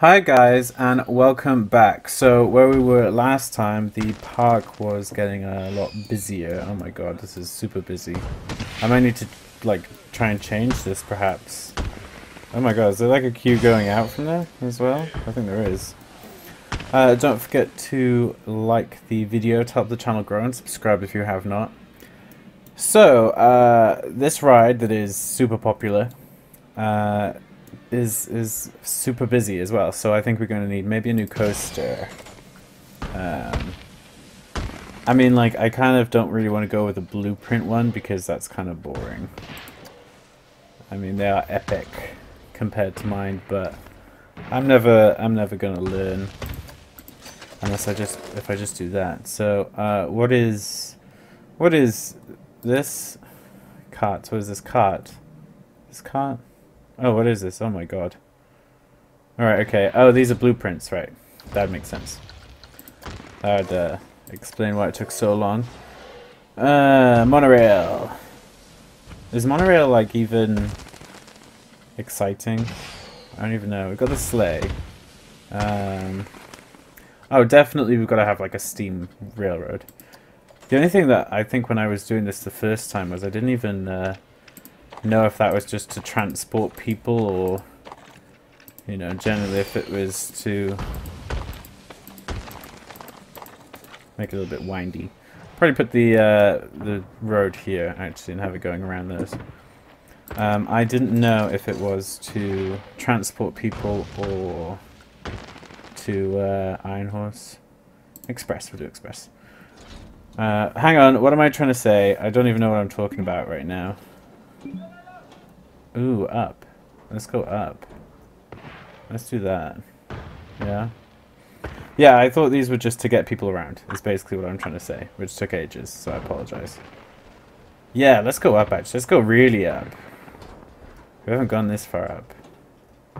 Hi guys and welcome back. So where we were last time, the park was getting a lot busier. Oh my god, this is super busy. I might need to like try and change this perhaps. Oh my god, is there like a queue going out from there as well? I think there is. Uh, don't forget to like the video to help the channel grow and subscribe if you have not. So, uh, this ride that is super popular uh, is is super busy as well. So I think we're going to need maybe a new coaster. Um, I mean, like, I kind of don't really want to go with a blueprint one because that's kind of boring. I mean, they are epic compared to mine, but I'm never I'm never going to learn unless I just if I just do that. So, uh, what is what is this cart? What is this cart? This cart? Oh, what is this? Oh my god. Alright, okay. Oh, these are blueprints, right. That makes sense. That would uh, explain why it took so long. Uh, monorail. Is monorail, like, even exciting? I don't even know. We've got the sleigh. Um, oh, definitely we've got to have, like, a steam railroad. The only thing that I think when I was doing this the first time was I didn't even... Uh, know if that was just to transport people or, you know, generally if it was to make it a little bit windy. Probably put the uh, the road here actually and have it going around those. Um, I didn't know if it was to transport people or to uh, Iron Horse. Express, we'll do Express. Uh, hang on, what am I trying to say? I don't even know what I'm talking about right now. Ooh, up. Let's go up. Let's do that. Yeah. Yeah, I thought these were just to get people around. Is basically what I'm trying to say, which took ages, so I apologize. Yeah, let's go up, actually. Let's go really up. We haven't gone this far up.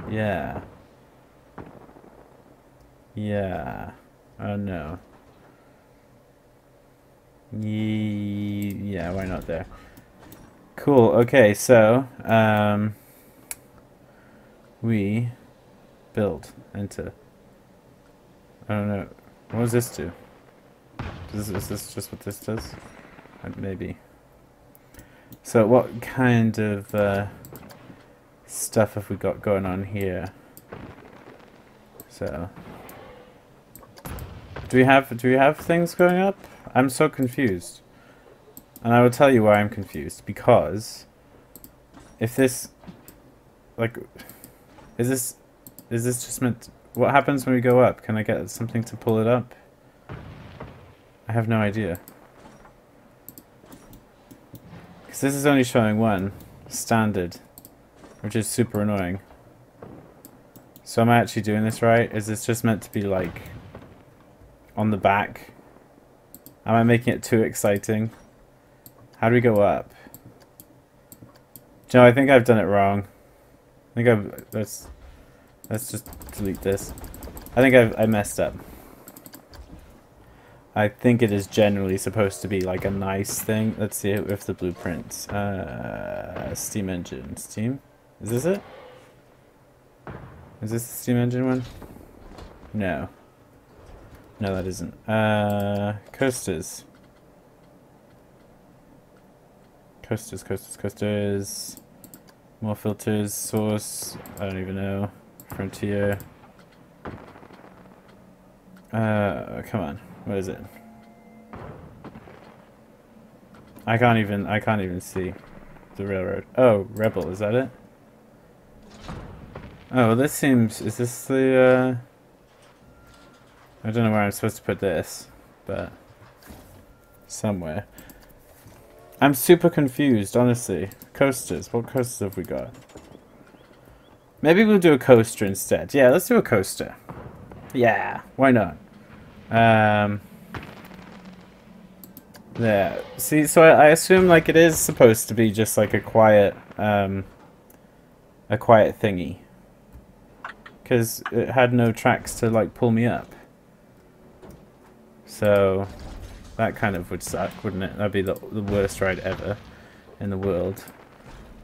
Yeah. Yeah. Oh, no. Yeah, why not there? Cool. Okay, so um, we build into. I don't know. What does this do? Is, is this just what this does? Uh, maybe. So what kind of uh, stuff have we got going on here? So do we have do we have things going up? I'm so confused. And I will tell you why I'm confused. Because if this like is this is this just meant what happens when we go up? Can I get something to pull it up? I have no idea. Because this is only showing one standard, which is super annoying. So am I actually doing this right? Is this just meant to be like on the back? Am I making it too exciting? How do we go up? Joe, I think I've done it wrong. I think I've... Let's, let's just delete this. I think I've I messed up. I think it is generally supposed to be like a nice thing. Let's see if the blueprints. Uh, steam engine. Steam? Is this it? Is this the steam engine one? No. No, that isn't. Uh, coasters. Coasters, coasters, coasters. More filters, source, I don't even know. Frontier. Uh, come on. What is it? I can't even, I can't even see the railroad. Oh, Rebel, is that it? Oh, well this seems, is this the, uh... I don't know where I'm supposed to put this, but somewhere. I'm super confused, honestly. Coasters. What coasters have we got? Maybe we'll do a coaster instead. Yeah, let's do a coaster. Yeah, why not? Um, yeah. See, so I, I assume like it is supposed to be just like a quiet, um, a quiet thingy. Because it had no tracks to like pull me up. So, that kind of would suck, wouldn't it? That'd be the, the worst ride ever in the world.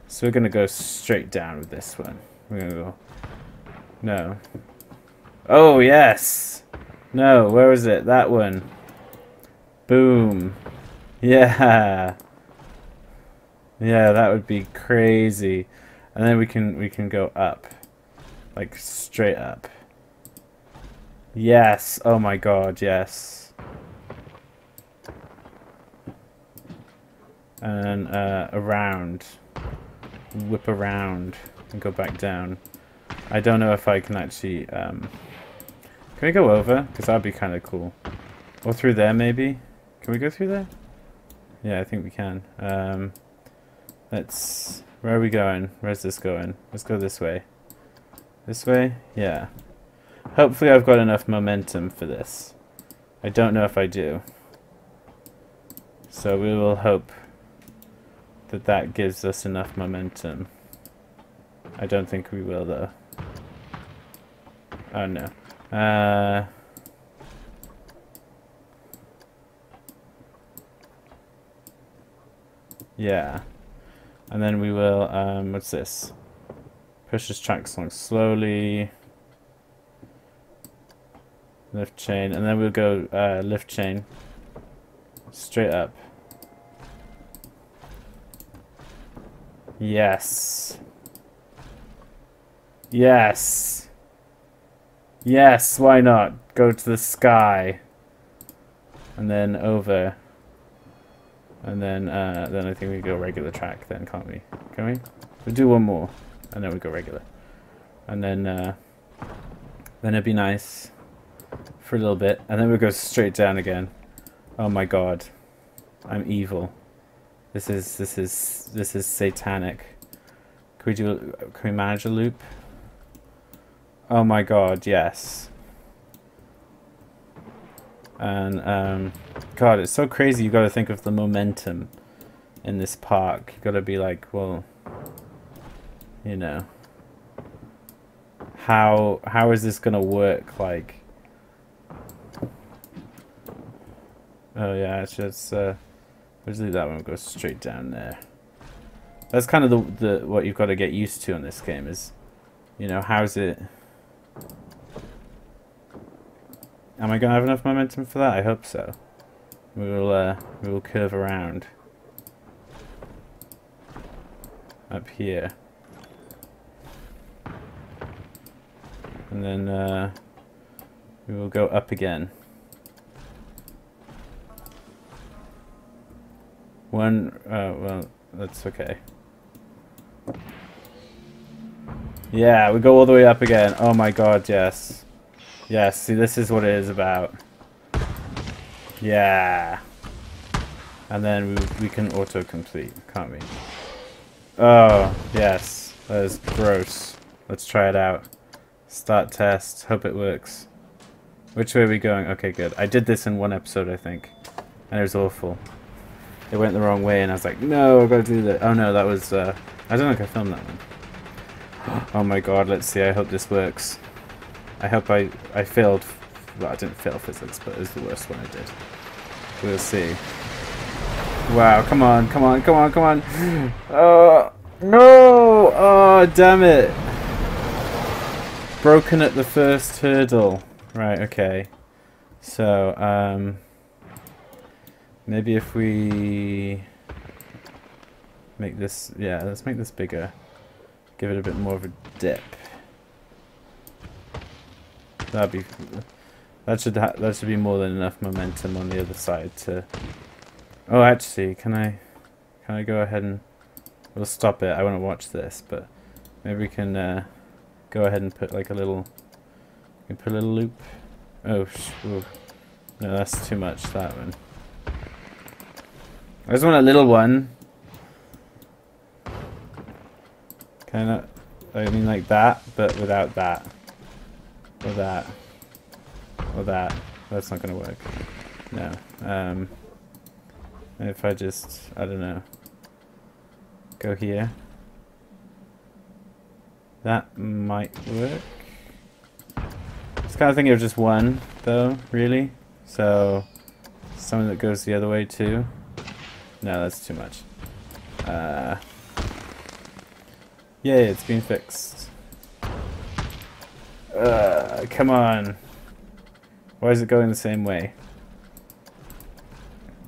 So we're going to go straight down with this one. We're going to go... No. Oh, yes! No, where is it? That one. Boom. Yeah. Yeah, that would be crazy. And then we can we can go up. Like straight up. Yes. Oh my god, yes. And uh, around. Whip around and go back down. I don't know if I can actually... Um, can we go over? Because that'd be kind of cool. Or through there, maybe? Can we go through there? Yeah, I think we can. Um, let's... Where are we going? Where's this going? Let's go this way. This way? Yeah. Hopefully I've got enough momentum for this. I don't know if I do. So we will hope that that gives us enough momentum. I don't think we will though. Oh no. Uh... Yeah. And then we will, um, what's this? Push this track along slowly. Lift chain, and then we'll go uh, lift chain. Straight up. Yes. Yes. Yes, why not? Go to the sky. And then over. And then, uh, then I think we go regular track then, can't we? Can we? We'll do one more. And then we go regular. And then, uh, then it'd be nice for a little bit. And then we go straight down again. Oh my god. I'm evil. This is, this is, this is satanic. Can we do, can we manage a loop? Oh my god, yes. And, um, God, it's so crazy you gotta think of the momentum in this park. You gotta be like, well, you know, how, how is this gonna work, like, oh yeah, it's just, uh, let's leave that one go straight down there. That's kind of the, the, what you've got to get used to in this game is, you know, how's it, Am I going to have enough momentum for that? I hope so. We will, uh, we will curve around. Up here. And then, uh, we will go up again. One, uh, well, that's okay. Yeah, we go all the way up again. Oh my god, yes. Yes, see, this is what it is about. Yeah. And then we, we can auto-complete, can't we? Oh, yes. That is gross. Let's try it out. Start test. Hope it works. Which way are we going? Okay, good. I did this in one episode, I think. And it was awful. It went the wrong way, and I was like, no, I've got to do that. Oh, no, that was... Uh, I don't think I filmed that one. Oh my god, let's see. I hope this works. I hope I, I failed. Well, I didn't fail physics, but it was the worst one I did. We'll see. Wow, come on, come on, come on, come on. Oh, no! Oh, damn it. Broken at the first hurdle. Right, okay. So, um... Maybe if we... Make this... Yeah, let's make this bigger. Give it a bit more of a dip. That'd be that should that should be more than enough momentum on the other side to. Oh, actually, can I can I go ahead and we'll stop it. I want to watch this, but maybe we can uh, go ahead and put like a little. We put a little loop. Oh, no, that's too much. That one. I just want a little one. Kind of. I mean, like that, but without that. Or that. Or that. That's not going to work. No. Um, if I just, I don't know, go here. That might work. Just kind of thinking of just one, though, really. So, something that goes the other way, too. No, that's too much. Uh, yay, it's been fixed. Uh, come on. Why is it going the same way?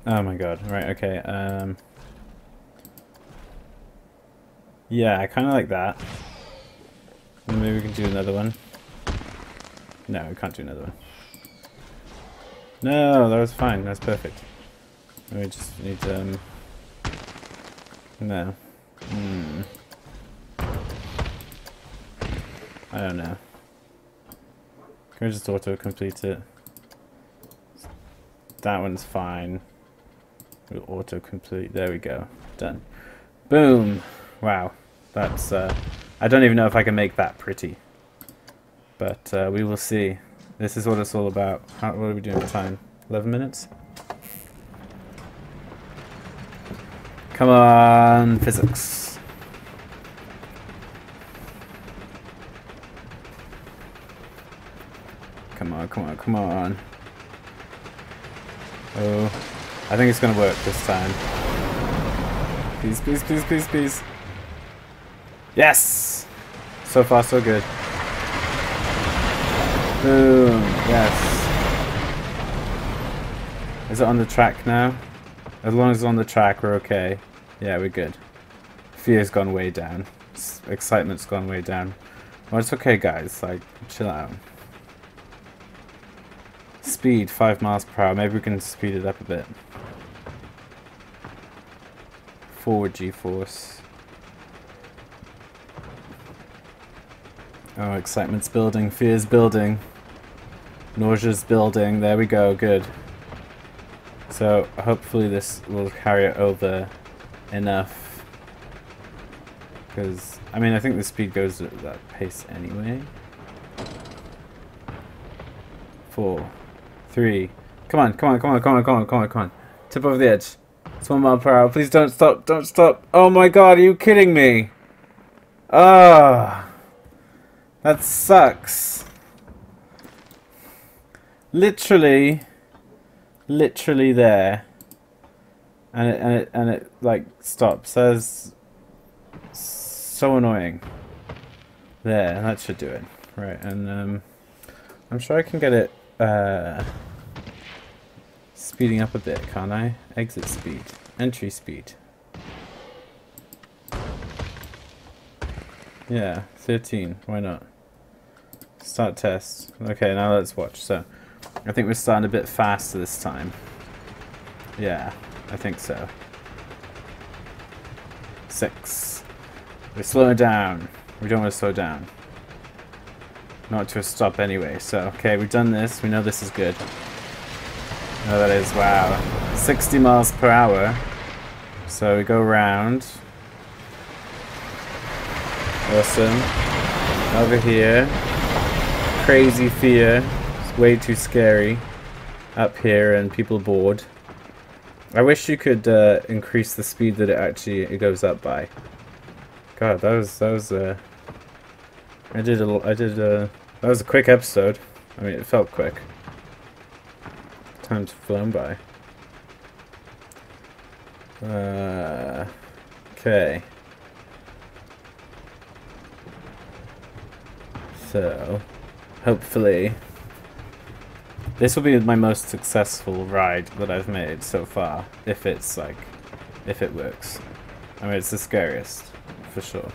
Oh my god. Right, okay. Um, yeah, I kind of like that. Maybe we can do another one. No, we can't do another one. No, that was fine. That's perfect. We just need um. No. Hmm. I don't know. Can we just auto-complete it? That one's fine. We'll auto-complete. There we go. Done. Boom! Wow. That's, uh... I don't even know if I can make that pretty. But, uh, we will see. This is what it's all about. How, what are we doing for time? 11 minutes? Come on, physics. Come on, come on, come on. Oh, I think it's gonna work this time. Please, please, please, please, please. Yes! So far, so good. Boom, yes. Is it on the track now? As long as it's on the track, we're okay. Yeah, we're good. Fear's gone way down. Excitement's gone way down. Well, it's okay, guys. Like, chill out. Speed, 5 miles per hour. Maybe we can speed it up a bit. Forward G-force. Oh, excitement's building. Fear's building. Nausea's building. There we go. Good. So, hopefully this will carry it over enough. Because, I mean, I think the speed goes at that pace anyway. Four, three, come on, come on, come on, come on, come on, come on, come on. Tip over the edge. It's one mile per hour. Please don't stop, don't stop. Oh my god, are you kidding me? Ah, oh, that sucks. Literally, literally there and it and it and it like stops. That's so annoying. There, that should do it. Right, and um, I'm sure I can get it uh, speeding up a bit, can't I? Exit speed, entry speed. Yeah, 13. Why not? Start test. Okay, now let's watch. So, I think we're starting a bit faster this time. Yeah. I think so. Six. We're slowing down. We don't want to slow down. Not to a stop anyway. So, okay, we've done this. We know this is good. Oh, that is, wow. 60 miles per hour. So we go around. Awesome. Over here. Crazy fear. It's way too scary. Up here and people bored. I wish you could uh, increase the speed that it actually it goes up by. God, that was that was uh, I did a I did a that was a quick episode. I mean, it felt quick. Time's flown by. Uh, okay. So, hopefully this will be my most successful ride that I've made so far, if it's like, if it works. I mean, it's the scariest, for sure.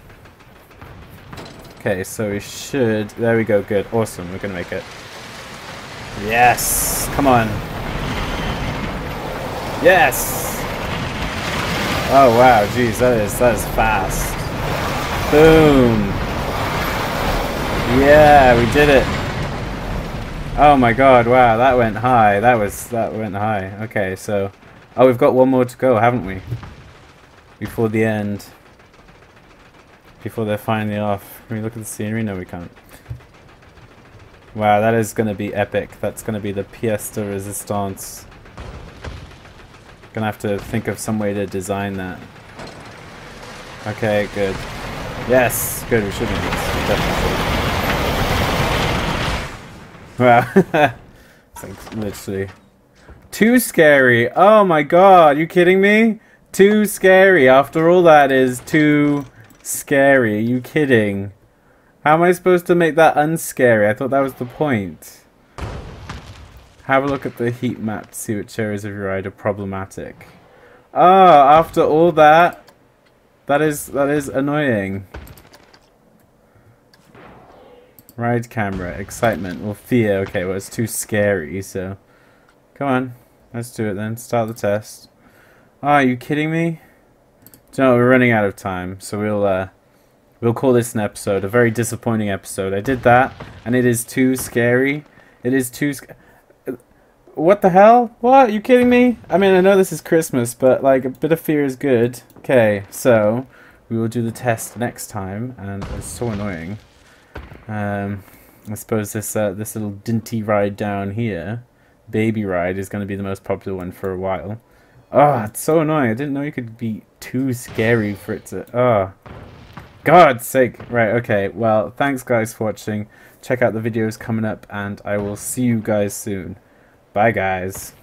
Okay, so we should, there we go, good, awesome, we're gonna make it. Yes, come on. Yes! Oh wow, jeez, that is, that is fast. Boom! Yeah, we did it. Oh my god, wow, that went high. That was, that went high. Okay, so... Oh, we've got one more to go, haven't we? Before the end. Before they're finally off. Can we look at the scenery? No, we can't. Wow, that is going to be epic. That's going to be the pièce de résistance. Gonna have to think of some way to design that. Okay, good. Yes! Good, we should Definitely. Wow. like literally too scary. Oh my god, you kidding me? Too scary. After all that is too scary. Are you kidding? How am I supposed to make that unscary? I thought that was the point. Have a look at the heat map to see which areas of your ride are problematic. Ah, oh, after all that, that is that is annoying. Ride camera, excitement, or fear. Okay, well it's too scary, so come on, let's do it then. Start the test. Oh, are you kidding me? No, we're running out of time, so we'll uh, we'll call this an episode. A very disappointing episode. I did that, and it is too scary. It is too. What the hell? What? Are you kidding me? I mean, I know this is Christmas, but like a bit of fear is good. Okay, so we will do the test next time, and it's so annoying. Um, I suppose this uh, this little dinty ride down here, baby ride, is going to be the most popular one for a while. Oh, it's so annoying. I didn't know you could be too scary for it to... Oh, God's sake. Right, okay. Well, thanks guys for watching. Check out the videos coming up, and I will see you guys soon. Bye, guys.